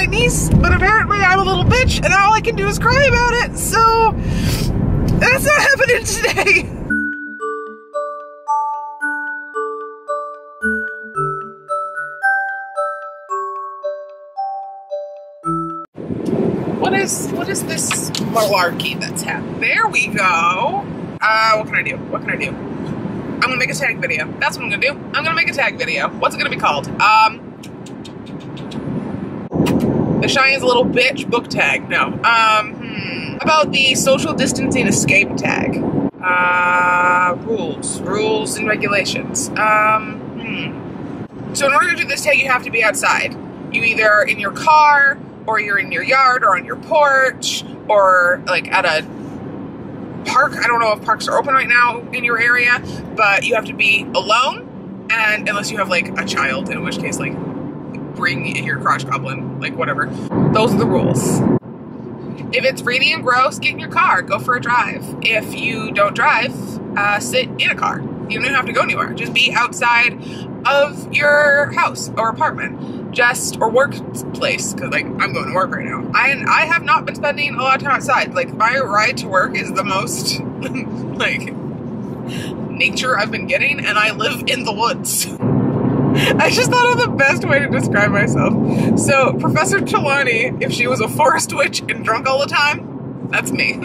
my niece, but apparently I'm a little bitch and all I can do is cry about it. So that's not happening today. What is what is this malarkey that's happening? There we go. Uh, what can I do? What can I do? I'm gonna make a tag video. That's what I'm gonna do. I'm gonna make a tag video. What's it gonna be called? Um, Shyanne's little bitch book tag. No. Um, hmm. About the social distancing escape tag. Uh, rules, rules and regulations. Um, hmm. So in order to do this tag, you have to be outside. You either are in your car, or you're in your yard, or on your porch, or like at a park. I don't know if parks are open right now in your area, but you have to be alone, and unless you have like a child, in which case like bring your crotch goblin, like whatever. Those are the rules. If it's rainy and gross, get in your car, go for a drive. If you don't drive, uh, sit in a car. You don't have to go anywhere. Just be outside of your house or apartment, just or workplace. Because like I'm going to work right now. I I have not been spending a lot of time outside. Like my ride to work is the most like nature I've been getting, and I live in the woods. I just thought of the best way to describe myself. So, Professor Trelawney, if she was a forest witch and drunk all the time, that's me.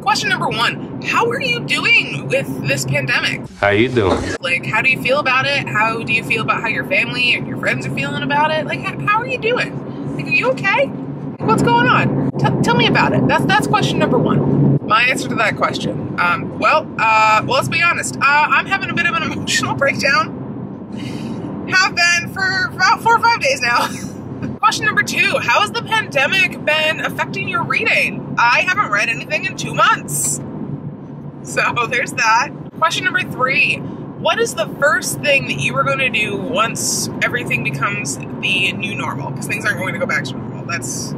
Question number one How are you doing with this pandemic? How you doing? Like, how do you feel about it? How do you feel about how your family and your friends are feeling about it? Like, how, are you doing? Like, are you okay? Like what's going on? T- tell me about it. That's that's question number one. My answer to that question. Um, well, uh, well, let's be honest. Uh, I'm having a bit of an emotional breakdown. Have been for about four or five days now. question number two: How has the pandemic been affecting your reading? I haven't read anything in two months. So there's that. Question number three: What is the first thing that you are going to do once everything becomes the new normal? Because things aren't going to go back to normal. That's,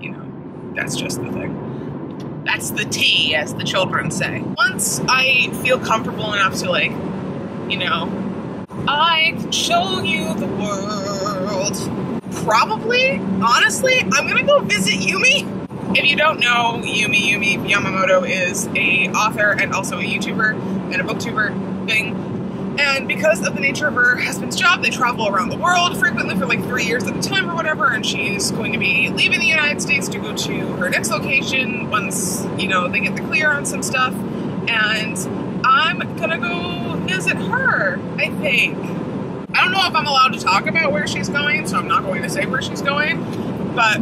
you know, that's just the thing. That's the T, as the children say. Once I feel comfortable enough to, like, you know, I can show you the world. Probably, honestly, I'm gonna go visit Yumi. If you don't know, Yumi Yumi Yamamoto is a author and also a YouTuber and a booktuber thing. And because of the nature of her husband's job, they travel around the world frequently for like three years at a time or whatever. And she's going to be leaving the United States to go to her next location once, you know, they get the clear on some stuff. And I'm gonna go visit her, I think. I don't know if I'm allowed to talk about where she's going, so I'm not going to say where she's going. But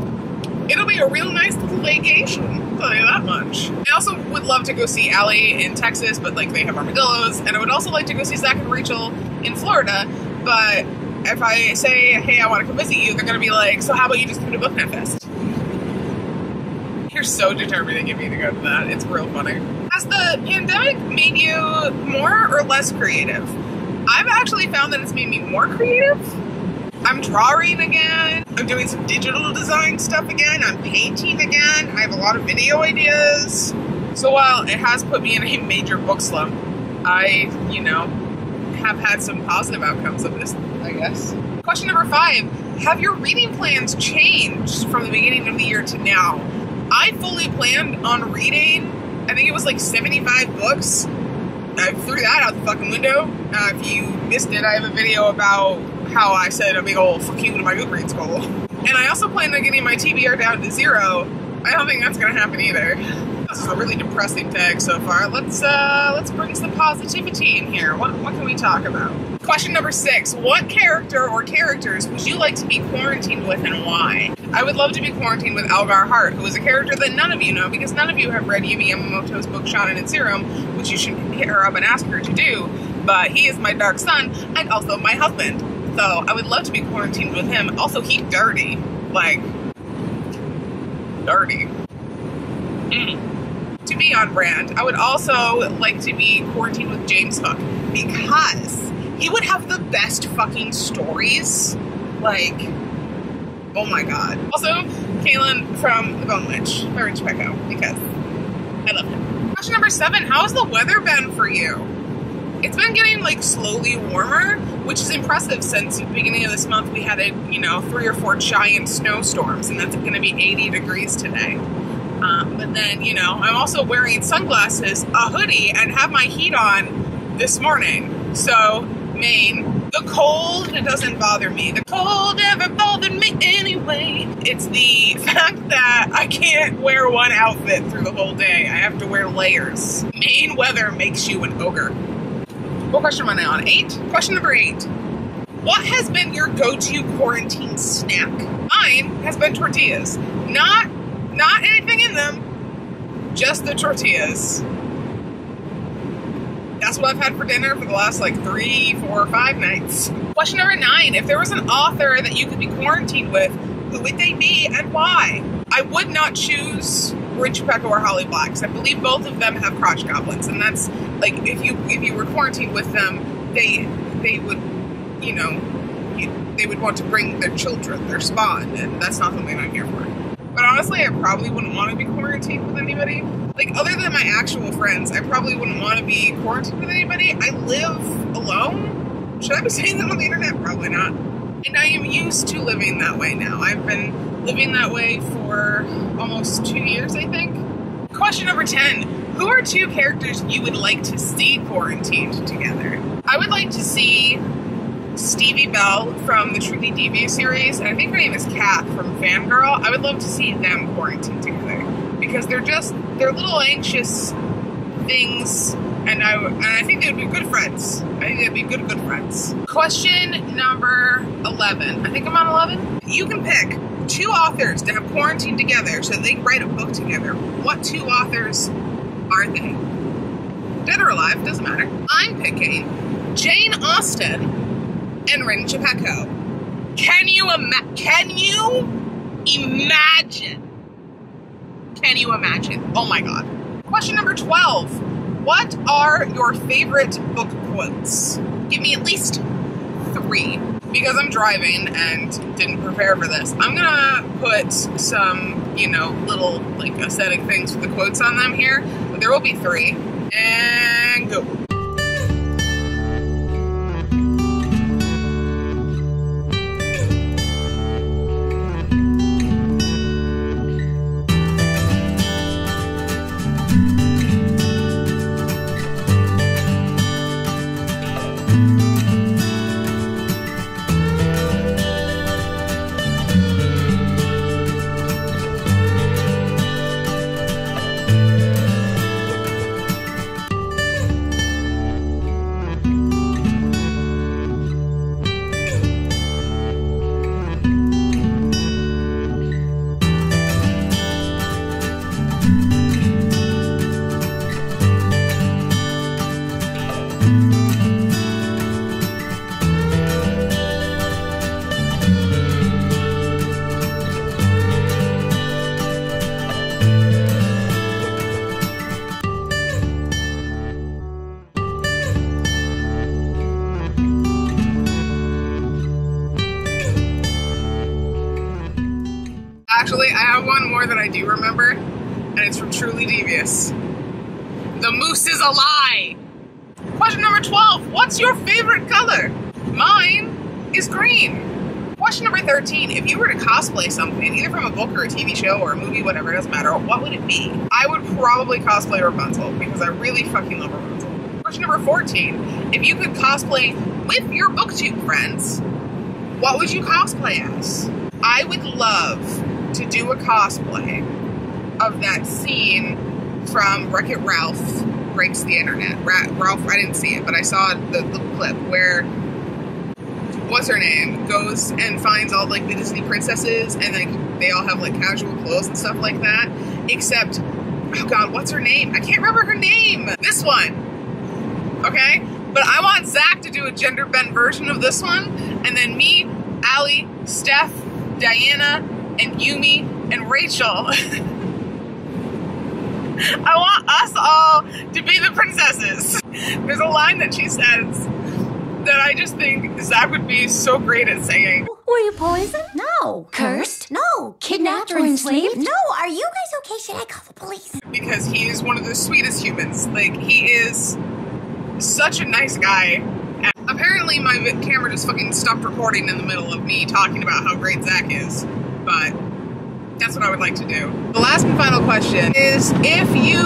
it'll be a real nice little vacation. Tell you that much. I also would love to go see Allie in Texas, but like they have armadillos, and I would also like to go see Zach and Rachel in Florida. But if I say, hey, I want to come visit you, they're gonna be like, so how about you just come to Booknet Fest? You're so determined to get me to go to that. It's real funny. Has the pandemic made you more or less creative? I've actually found that it's made me more creative. I'm drawing again. I'm doing some digital design stuff again. I'm painting again. I have a lot of video ideas. So while it has put me in a major book slump, I, you know, have had some positive outcomes of this, I guess. Question number five Have your reading plans changed from the beginning of the year to now? I fully planned on reading, I think it was like 75 books. I threw that out the fucking window. Uh, if you missed it, I have a video about how I said a big old fuck you to my Goodreads goal. And I also plan on getting my TBR down to zero. I don't think that's gonna happen either. This is a really depressing tag so far. Let's uh let's bring some positivity in here. What what can we talk about? Question number six. What character or characters would you like to be quarantined with and why? I would love to be quarantined with Algar Hart, who is a character that none of you know because none of you have read Yumi Yamamoto's book Shonen and Serum, which you should hit her up and ask her to do. But he is my dark son and also my husband. So I would love to be quarantined with him. Also, he's dirty. Like, dirty. Mm. To be on brand, I would also like to be quarantined with James Hook because he would have the best fucking stories. Like, oh my god. Also, Kalen from The Bone Witch Rin Chupeco because I love him. Question number seven How's the weather been for you? It's been getting like slowly warmer, which is impressive since the beginning of this month we had a you know three or four giant snowstorms, and that's going to be 80 degrees today. Um, but then you know I'm also wearing sunglasses, a hoodie, and have my heat on this morning. So Maine, the cold it doesn't bother me. The cold never bothered me anyway. It's the fact that I can't wear one outfit through the whole day. I have to wear layers. Maine weather makes you an ogre. What question am I on? Eight? Question number eight. What has been your go-to quarantine snack? Mine has been tortillas. Not not anything in them. Just the tortillas. That's what I've had for dinner for the last like three, four, five nights. Question number nine. If there was an author that you could be quarantined with, who would they be and why? I would not choose Rin Chupeco or Holly Black because I believe both of them have crotch goblins, and that's like if you if you were quarantined with them, they they would you know they would want to bring their children, their spawn, and that's not something I'm here for. But honestly, I probably wouldn't want to be quarantined with anybody. Like other than my actual friends, I probably wouldn't want to be quarantined with anybody. I live alone. Should I be saying that on the internet? Probably not. And I am used to living that way now. I've been living that way for almost two years, I think. Question number 10 Who are two characters you would like to see quarantined together? I would like to see Stevie Bell from the Truly Devious series, and I think her name is Cath from Fangirl. I would love to see them quarantined together because they're just they're little anxious things, and I and I think they would be good friends. I think they'd be good good friends. Question number eleven. I think I'm on eleven. You can pick two authors to have quarantined together so they write a book together. What two authors are they? Dead or alive, doesn't matter. I'm picking Jane Austen and Rin Chupeco. Can you ima- can you imagine? Can you imagine? Oh my god. Question number 12. What are your favorite book quotes? Give me at least 3 because I'm driving and didn't prepare for this. I'm to put some, you know, little like aesthetic things with the quotes on them here, but there will be 3. And go. Actually, I have one more that I do remember, and it's from Truly Devious. The moose is a lie! Question number 12 What's your favorite color? Mine is green. Question number 13 If you were to cosplay something, either from a book or a TV show or a movie, whatever, it doesn't matter, what would it be? I would probably cosplay Rapunzel because I really fucking love Rapunzel. Question number 14 If you could cosplay with your booktube friends, what would you cosplay as? I would love to do a cosplay of that scene from Wreck It Ralph Breaks the Internet. Ra- Ralph, I didn't see it, but I saw the little clip where what's her name goes and finds all like the Disney princesses and like they all have like casual clothes and stuff like that. Except, oh god, what's her name? I can't remember her name. This one. Okay? But I want Zach to do a gender bent version of this one, and then me, Allie, Steph, Diana, and Yumi and Rachel. I want us all to be the princesses. There's a line that she says that I just think Zach would be so great at saying. Were you poisoned? No. Cursed? No. Kidnapped or enslaved? No. Are you guys okay? Should I call the police? because he is one of the sweetest humans. Like he is such a nice guy. And apparently, my camera just fucking stopped recording in the middle of me talking about how great Zach is. But that's what I would like to do. The last and final question is if you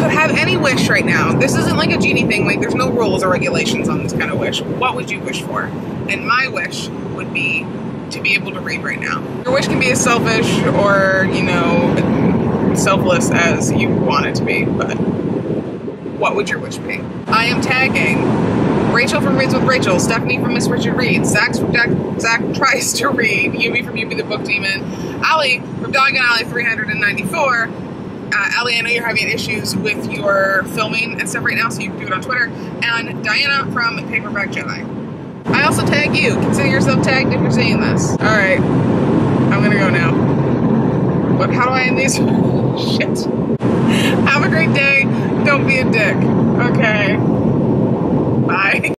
could have any wish right now, this isn't like a genie thing, like there's no rules or regulations on this kind of wish. What would you wish for? And my wish would be to be able to read right now. Your wish can be as selfish or, you know, selfless as you want it to be, but what would your wish be? I am tagging Rachel from Reads with Rachel, Stephanie from Miss Richard Reads, Zach from Jack, Zach Tries to Read, Yumi from Yumi the Book Demon, Ali from Dog and Ali 394. Uh, I know you're having issues with your filming and stuff right now, so you can do it on Twitter. And Diana from Paperback Jedi. I also tag you. Consider yourself tagged if you're seeing this. All right, I'm gonna go now. But how do I end these? Shit. Have a great day. Don't be a dick. Okay. Bye.